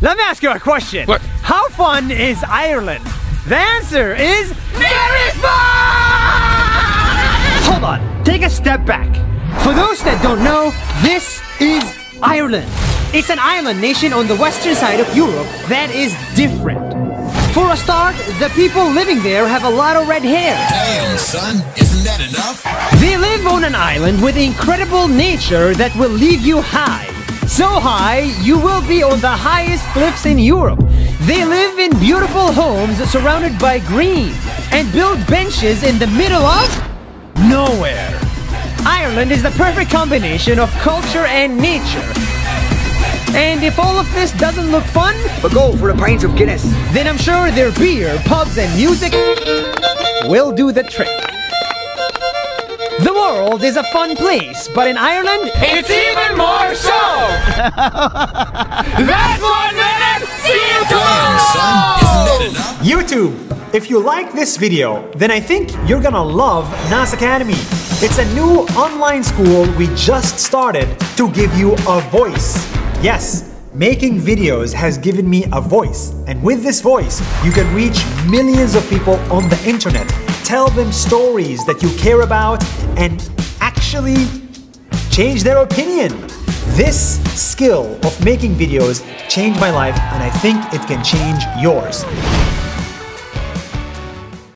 Let me ask you a question. What? How fun is Ireland? The answer is very fun! Hold on, take a step back. For those that don't know, this is Ireland. It's an island nation on the western side of Europe that is different. For a start, the people living there have a lot of red hair. Damn, son, isn't that enough? They live on an island with incredible nature that will leave you high. So high, you will be on the highest cliffs in Europe. They live in beautiful homes surrounded by green and build benches in the middle of nowhere. Ireland is the perfect combination of culture and nature. And if all of this doesn't look fun, But go for a pint of Guinness. then I'm sure their beer, pubs, and music will do the trick. The world is a fun place, but in Ireland, It's even more so! That's one minute! See you Damn, son, isn't that enough? YouTube, if you like this video, then I think you're gonna love Nas Academy. It's a new online school we just started to give you a voice. Yes, making videos has given me a voice, and with this voice, you can reach millions of people on the internet, tell them stories that you care about, and actually change their opinion. This skill of making videos changed my life, and I think it can change yours.